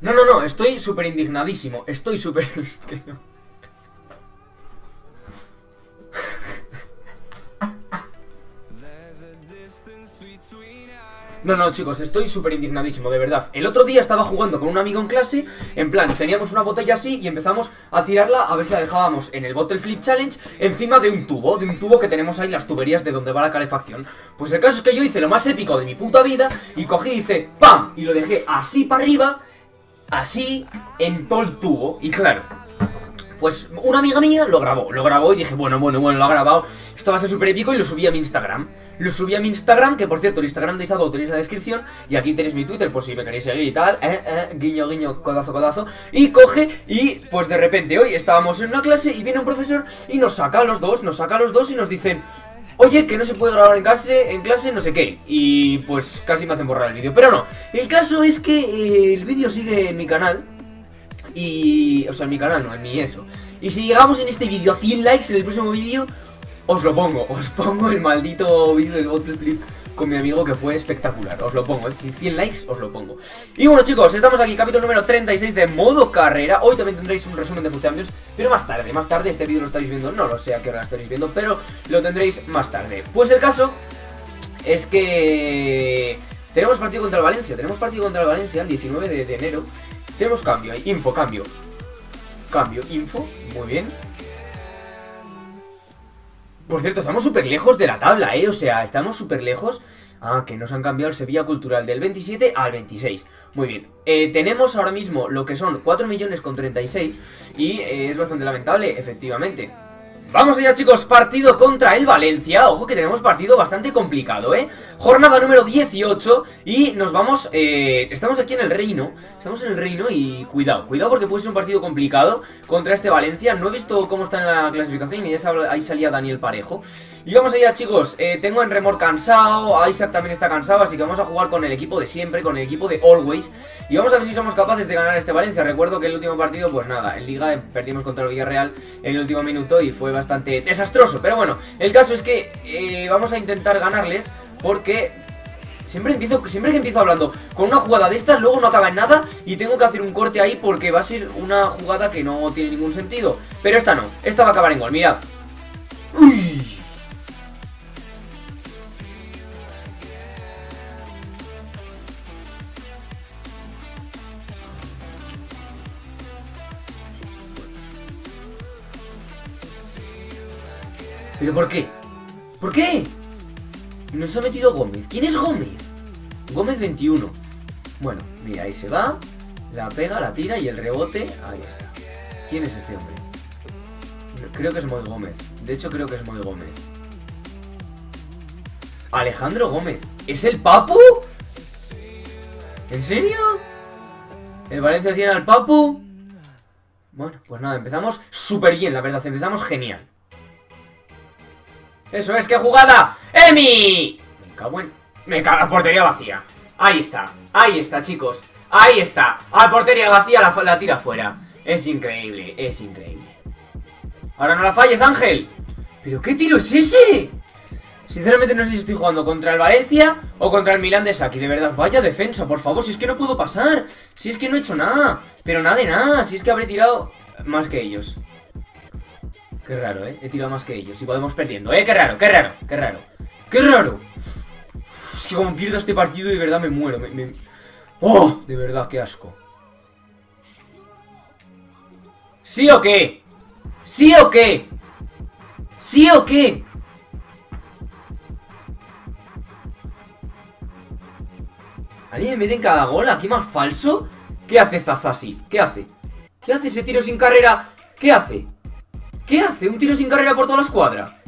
No, no, no, estoy súper indignadísimo. Estoy súper... no. No, no, chicos, estoy súper indignadísimo, de verdad. El otro día estaba jugando con un amigo en clase, en plan, teníamos una botella así y empezamos a tirarla a ver si la dejábamos en el Bottle Flip Challenge encima de un tubo, de un tubo que tenemos ahí las tuberías de donde va la calefacción. Pues el caso es que yo hice lo más épico de mi puta vida y cogí y hice ¡PAM! Y lo dejé así para arriba, así, en todo el tubo. Y claro, pues una amiga mía lo grabó, lo grabó y dije, bueno, bueno, bueno, lo ha grabado, esto va a ser súper épico y lo subí a mi Instagram. Lo subí a mi Instagram, que por cierto, el Instagram de Isado tenéis en la descripción, y aquí tenéis mi Twitter por si me queréis seguir y tal, eh, eh, guiño, guiño, codazo, codazo. Y coge, y pues de repente hoy estábamos en una clase y viene un profesor y nos saca a los dos, nos saca a los dos y nos dicen... Oye, que no se puede grabar en clase, en clase, no sé qué. Y pues casi me hacen borrar el vídeo. Pero no, el caso es que eh, el vídeo sigue en mi canal, y... O sea, en mi canal, no, en mi eso Y si llegamos en este vídeo a 100 likes en el próximo vídeo Os lo pongo, os pongo el maldito vídeo del Bottle Flip con mi amigo que fue espectacular, os lo pongo, si 100 likes os lo pongo. Y bueno chicos, estamos aquí, capítulo número 36 de modo carrera. Hoy también tendréis un resumen de Champions, pero más tarde, más tarde este vídeo lo estaréis viendo, no lo sé a qué hora lo estaréis viendo Pero lo tendréis más tarde. Pues el caso es que tenemos partido contra el Valencia, tenemos partido contra el Valencia el 19 de, de enero. Tenemos cambio info, cambio. Cambio, info, muy bien Por cierto, estamos súper lejos de la tabla, eh O sea, estamos súper lejos Ah, que nos han cambiado el Sevilla Cultural del 27 al 26 Muy bien. Eh, Tenemos ahora mismo lo que son 4 millones con 36 Y eh, es bastante lamentable, efectivamente Vamos allá chicos, partido contra el Valencia. Ojo que tenemos partido bastante complicado, ¿eh? Jornada número 18 Y nos vamos, eh, estamos aquí en el Reino Estamos en el Reino y cuidado Cuidado porque puede ser un partido complicado Contra este Valencia, no he visto cómo está en la clasificación Y ya ahí salía Daniel Parejo. Y vamos allá chicos, eh, tengo en Remor cansado Isaac también está cansado Así que vamos a jugar con el equipo de siempre Con el equipo de Always. Y vamos a ver si somos capaces de ganar este Valencia. Recuerdo que el último partido, pues nada En Liga perdimos contra el Villarreal en el último minuto Y fue bastante desastroso. Pero bueno, el caso es que eh, vamos a intentar ganarles porque Siempre empiezo, siempre que empiezo hablando con una jugada de estas, luego no acaba en nada y tengo que hacer un corte ahí porque va a ser una jugada que no tiene ningún sentido. Pero esta no, esta va a acabar en gol, mirad. Uy. ¿Pero por qué? ¿Por qué? Nos ha metido Gómez. ¿Quién es Gómez? Gómez 21. Bueno, mira, ahí se va. La pega, la tira y el rebote. Ahí está. ¿Quién es este hombre? Creo que es Moy Gómez. De hecho, creo que es Moy Gómez. Alejandro Gómez. ¿Es el Papu? ¿En serio? ¿El Valencia tiene al Papu? Bueno, pues nada, empezamos súper bien, la verdad. Empezamos genial. Eso es, ¡qué jugada! ¡Emi! Me cago en... Me cago la portería vacía. Ahí está, ahí está, chicos. Ahí está, a portería vacía la, tira fuera. Es increíble, es increíble. Ahora no la falles, Ángel. ¿Pero qué tiro es ese? Sinceramente no sé si estoy jugando contra el Valencia o contra el Milan de Saki. De verdad, vaya defensa, por favor, si es que no puedo pasar. Si es que no he hecho nada Pero nada de nada, si es que habré tirado más que ellos Qué raro, ¿eh? He tirado más que ellos y podemos perdiendo, ¿eh? Qué raro, qué raro, qué raro. ¡Qué raro! Es que como pierdo este partido de verdad me muero. ¡Oh! De verdad, qué asco. ¿Sí o qué? ¿Sí o qué? ¿Sí o qué? ¿A mí me meten cada gol aquí más falso? ¿Qué hace Zazasi? ¿Qué hace? ¿Qué hace ese tiro sin carrera? ¿Qué hace? ¿Qué hace? ¿Un tiro sin carrera por toda la escuadra?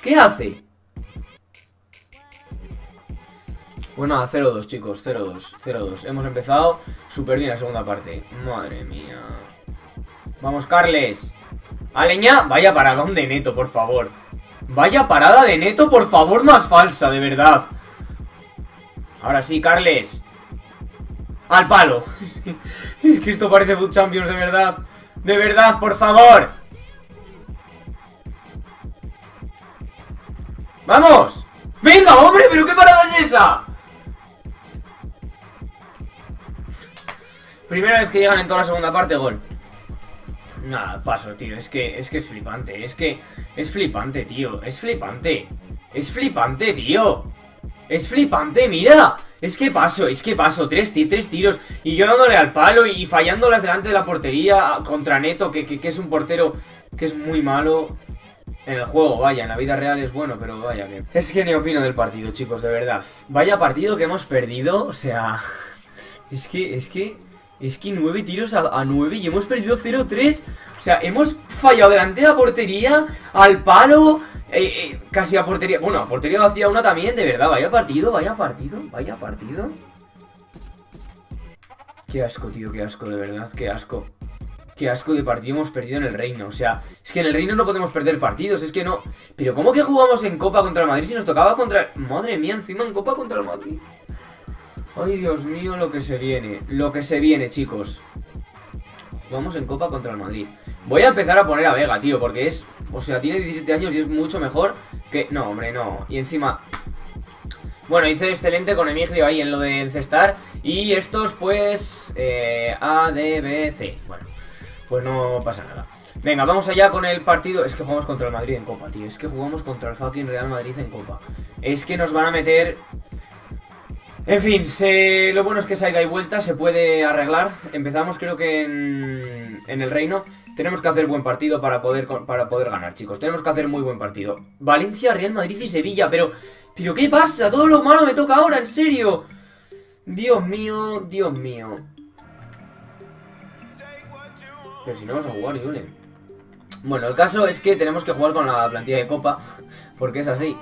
¿Qué hace? Pues nada, 0-2 chicos, 0-2, 0-2 Hemos empezado súper bien la segunda parte. Madre mía. Vamos, Carles. Aleña, vaya paradón de neto, por favor. Vaya parada de neto, por favor, más falsa, de verdad. Ahora sí, Carles. Al palo. Es que esto parece Food Champions, de verdad de verdad, por favor ¡Vamos! ¡Venga, hombre! ¿Pero qué parada es esa? Primera vez que llegan en toda la segunda parte, gol. Nada, paso, tío. Es que, es que es flipante. Es que es flipante, tío. Es flipante. Es flipante, tío. Es flipante, mira. Es que paso, es que paso. Tres, tres tiros. Y yo dándole al palo y fallándolas delante de la portería contra Neto, que, que, es un portero que es muy malo. En el juego, vaya, en la vida real es bueno, pero vaya que... Es que ni opino del partido, chicos, de verdad. Vaya partido que hemos perdido, o sea... Es que, es que... Es que nueve tiros a, nueve y hemos perdido 0-3. O sea, hemos fallado delante de la portería, al palo, eh, eh, casi a portería. Bueno, a portería vacía una también, de verdad. Vaya partido, vaya partido, vaya partido. Qué asco, tío, qué asco, de verdad, qué asco. Qué asco de partido hemos perdido en el reino. O sea, es que en el reino no podemos perder partidos. Es que no. Pero ¿cómo que jugamos en Copa contra el Madrid si nos tocaba contra. Madre mía, encima en Copa contra el Madrid. Ay, Dios mío, lo que se viene. Lo que se viene, chicos. Vamos en Copa contra el Madrid. Voy a empezar a poner a Vega, tío, porque es... O sea, tiene 17 años y es mucho mejor que... No, hombre, no. Y encima... Bueno, hice excelente con Emigrio ahí en lo de encestar. Y estos, pues... Eh, A, D, B, C. Bueno, pues no pasa nada. Venga, vamos allá con el partido. Es que jugamos contra el Madrid en Copa, tío. Es que jugamos contra el fucking Real Madrid en Copa. Es que nos van a meter en fin, lo bueno es que esa ida y vuelta se puede arreglar. Empezamos creo que en, el reino. Tenemos que hacer buen partido para poder, para poder ganar, chicos. Tenemos que hacer muy buen partido. Valencia, Real Madrid y Sevilla, pero... ¿Pero qué pasa? Todo lo malo me toca ahora, en serio. Dios mío, Dios mío. Pero si no vamos a jugar, Julen. Bueno, el caso es que tenemos que jugar con la plantilla de Copa, porque es así.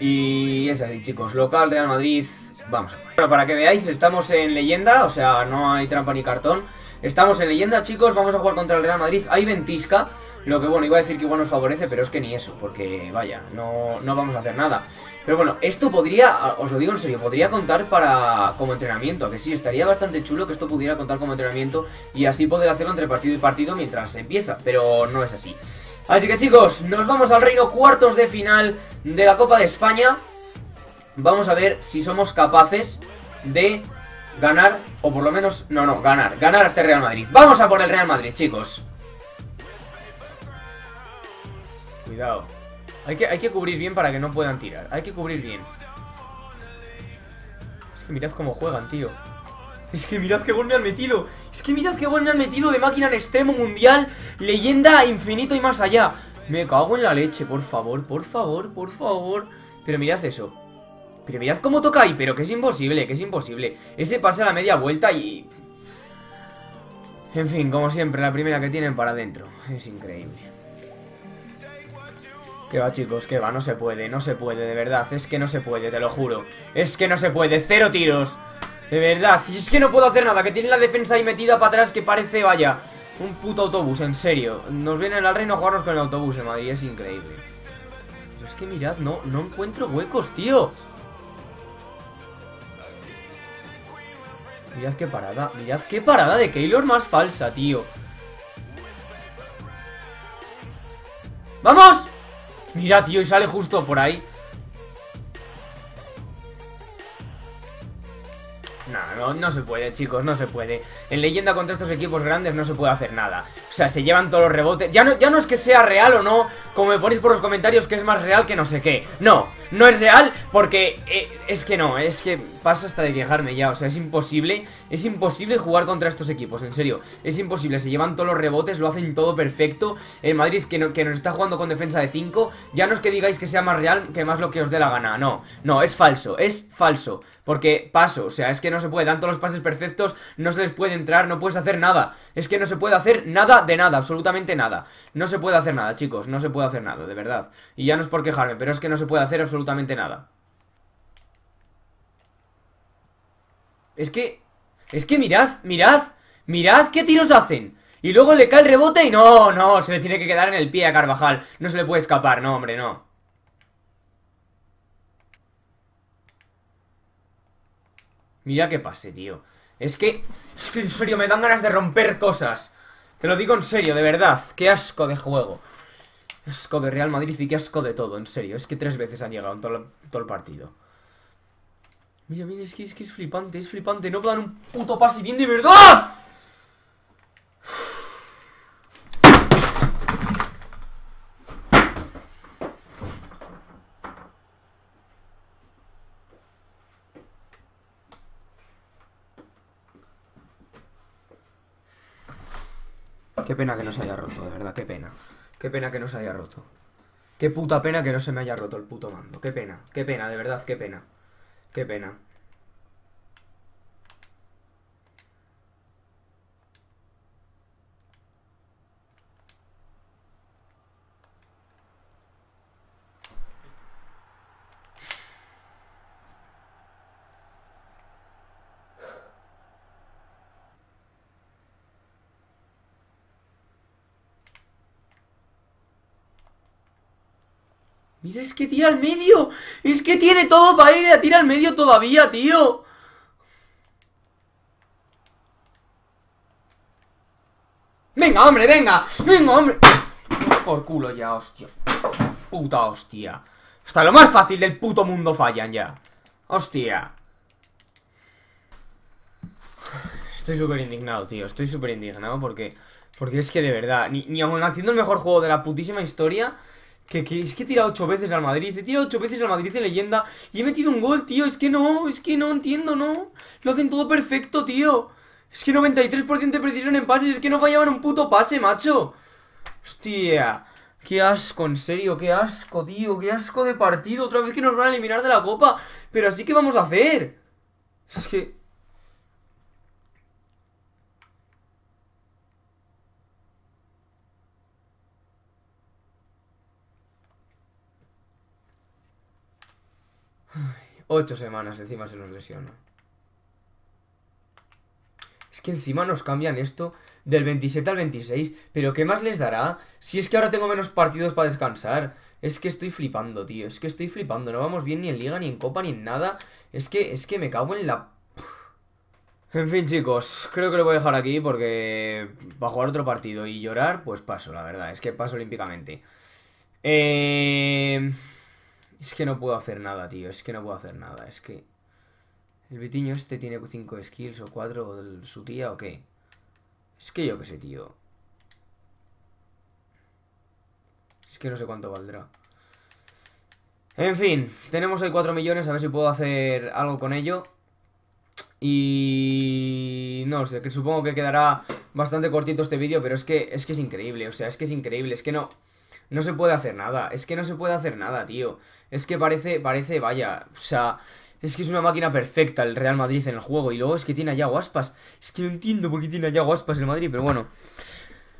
Y es así, chicos. Local, Real Madrid, Vamos. Bueno, para que veáis, estamos en leyenda, o sea, no hay trampa ni cartón. Estamos en leyenda, chicos, vamos a jugar contra el Real Madrid. Hay ventisca, lo que bueno, iba a decir que igual nos favorece, pero es que ni eso, porque vaya, no, no vamos a hacer nada. Pero bueno, esto podría, os lo digo en serio, podría contar para como entrenamiento, que sí, estaría bastante chulo que esto pudiera contar como entrenamiento y así poder hacerlo entre partido y partido mientras se empieza, pero no es así. Así que chicos, nos vamos al reino cuartos de final de la Copa de España. Vamos a ver si somos capaces de ganar, o por lo menos, no, no, ganar, ganar a este Real Madrid. Vamos a por el Real Madrid, chicos. Cuidado. Hay que, hay que cubrir bien para que no puedan tirar. Hay que cubrir bien. Es que mirad cómo juegan, tío. Es que mirad qué gol me han metido. Es que mirad qué gol me han metido de máquina en extremo mundial. Leyenda infinito y más allá. Me cago en la leche, por favor, por favor, por favor. Pero mirad eso. Pero mirad cómo toca ahí, pero que es imposible, que es imposible. Ese pase a la media vuelta y... En fin, como siempre, la primera que tienen para adentro. Es increíble. Que va, chicos, que va, no se puede, no se puede, de verdad. Es que no se puede, te lo juro. Es que no se puede, cero tiros. De verdad, y es que no puedo hacer nada, que tiene la defensa ahí metida para atrás que parece, vaya, un puto autobús, en serio. Nos vienen al reino a jugarnos con el autobús en Madrid, es increíble. Pero es que mirad, no, no encuentro huecos, tío. Mirad qué parada, mirad qué parada de Keylor más falsa, tío ¡Vamos! Mira, tío, y sale justo por ahí No, no, se puede, chicos, no se puede. En leyenda contra estos equipos grandes no se puede hacer nada. O sea, se llevan todos los rebotes. Ya no, ya no es que sea real o no, como me ponéis por los comentarios que es más real que no sé qué. No, no es real porque eh, es que no, es que paso hasta de quejarme ya. O sea, es imposible, es imposible jugar contra estos equipos, en serio. Es imposible, se llevan todos los rebotes, lo hacen todo perfecto. El Madrid que, que nos está jugando con defensa de 5, ya no es que digáis que sea más real que más lo que os dé la gana. No, no, es falso, es falso. Porque paso, o sea, es que no se puede, dan todos los pases perfectos, no se les puede entrar, no puedes hacer nada. Es que no se puede hacer nada de nada, absolutamente nada. No se puede hacer nada, chicos, no se puede hacer nada, de verdad. Y ya no es por quejarme, pero es que no se puede hacer absolutamente nada. Es que... Es que mirad, mirad, mirad qué tiros hacen. Y luego le cae el rebote y no, no, se le tiene que quedar en el pie a Carvajal. No se le puede escapar, no, hombre, no. Mira qué pase, tío Es que... Es que en serio me dan ganas de romper cosas Te lo digo en serio, de verdad Qué asco de juego Asco de Real Madrid y qué asco de todo, en serio. Es que tres veces han llegado en todo, el partido. Mira, mira, es que, es que es flipante, es flipante. No dan un puto pase bien de verdad. Qué pena que no se haya roto, de verdad, qué pena. Qué pena que no se haya roto. Qué puta pena que no se me haya roto el puto mando. Qué pena, qué pena, de verdad, qué pena. Qué pena. Mira, es que tira al medio. Es que tiene todo para ir a tirar al medio todavía, tío. Venga, hombre, venga. Venga, hombre. Por culo ya, hostia. Puta hostia. Hasta lo más fácil del puto mundo fallan ya. Hostia. Estoy súper indignado, tío. Estoy súper indignado porque... Porque es que de verdad, ni, ni aun haciendo el mejor juego de la putísima historia... Que, es que he tirado ocho veces al Madrid He tirado ocho veces al Madrid en leyenda Y he metido un gol, tío Es que no, es que no entiendo, no Lo hacen todo perfecto, tío. Es que 93% de precisión en pases Es que no fallaban un puto pase, macho. Hostia Qué asco, en serio, qué asco, tío Qué asco de partido. Otra vez que nos van a eliminar de la copa Pero así que vamos a hacer. Es que... 8 semanas encima se nos lesiona. Es que encima nos cambian esto del 27 al 26. ¿Pero qué más les dará? Si es que ahora tengo menos partidos para descansar. Es que estoy flipando, tío. Es que estoy flipando. No vamos bien ni en Liga, ni en Copa, ni en nada. Es que, es que me cago en la... En fin, chicos. Creo que lo voy a dejar aquí porque... Para jugar otro partido y llorar, pues paso, la verdad. Es que paso olímpicamente. Eh... Es que no puedo hacer nada, tío. Es que no puedo hacer nada. Es que... El Vitiño este tiene 5 skills o 4 su tía o qué. Es que yo qué sé, tío. Es que no sé cuánto valdrá. En fin, tenemos ahí 4 millones, a ver si puedo hacer algo con ello. Y... No sé, que supongo que quedará bastante cortito este vídeo, pero es que, es que es increíble, o sea, es que es increíble, es que no... No se puede hacer nada, es que no se puede hacer nada, tío. Es que parece, parece, vaya, o sea Es que es una máquina perfecta el Real Madrid en el juego. Y luego es que tiene allá guaspas. Es que no entiendo por qué tiene allá guaspas el Madrid, pero bueno.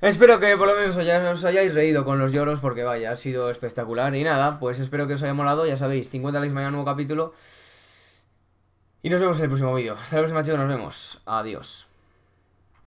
Espero que por lo menos os hayáis reído con los lloros porque vaya, ha sido espectacular. Y nada, pues espero que os haya molado, ya sabéis, 50 likes mañana nuevo capítulo. Y nos vemos en el próximo vídeo. Hasta la próxima chicos, nos vemos, adiós